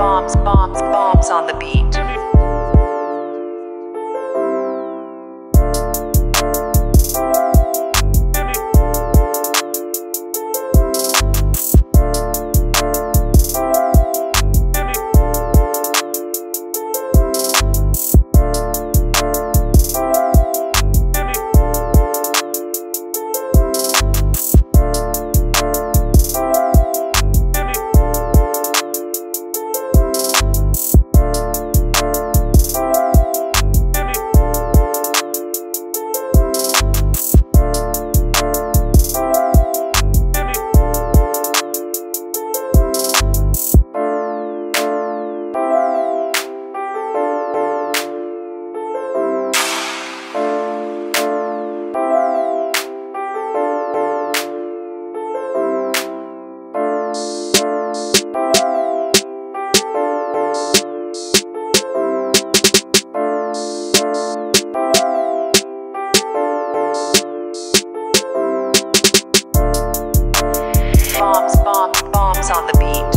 bombs, bombs, bombs on the beat. on the beat.